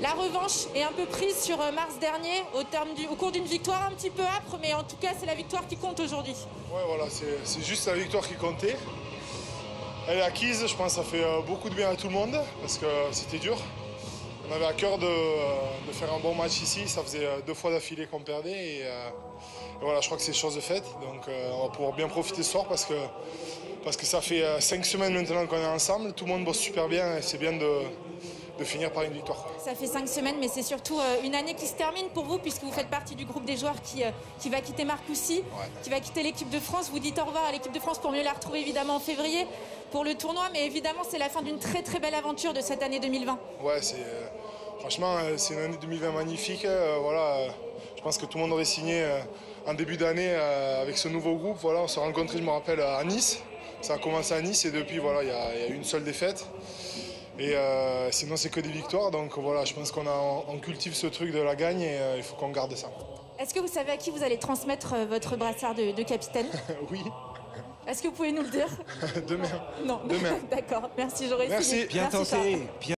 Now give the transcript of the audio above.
La revanche est un peu prise sur euh, mars dernier au, cours d'une victoire un petit peu âpre, mais en tout cas c'est la victoire qui compte aujourd'hui. Ouais, voilà, c'est juste la victoire qui comptait. Elle est acquise, je pense que ça fait euh, beaucoup de bien à tout le monde parce que c'était dur. On avait à cœur de, de faire un bon match ici, ça faisait euh, deux fois d'affilée qu'on perdait et, euh, voilà, je crois que c'est chose de faite. Donc euh, on va pouvoir bien profiter ce soir parce que, parce que ça fait euh, cinq semaines maintenant qu'on est ensemble, tout le monde bosse super bien et c'est bien de, de finir par une victoire. Ça fait cinq semaines, mais c'est surtout euh, une année qui se termine pour vous, puisque vous faites partie du groupe des joueurs qui, euh, qui va quitter Marcoussis, qui va quitter l'équipe de France. Vous dites au revoir à l'équipe de France pour mieux la retrouver évidemment en février pour le tournoi, mais évidemment c'est la fin d'une très très belle aventure de cette année 2020. Ouais, c'est euh, franchement c'est une année 2020 magnifique. euh, voilà, euh, je pense que tout le monde aurait signé en début d'année avec ce nouveau groupe. Voilà, on s'est rencontrés, je me rappelle, à Nice. Ça a commencé à Nice et depuis voilà, il y, y a eu une seule défaite. Et euh, sinon c'est que des victoires. Donc voilà, je pense qu'on a on cultive ce truc de la gagne et euh, il faut qu'on garde ça. Est-ce que vous savez à qui vous allez transmettre euh, votre brassard de, de capitaine? Oui, Est-ce que vous pouvez nous le dire? Demain. Non. Demain. D'accord, merci, j'aurais Merci. Bien tenté.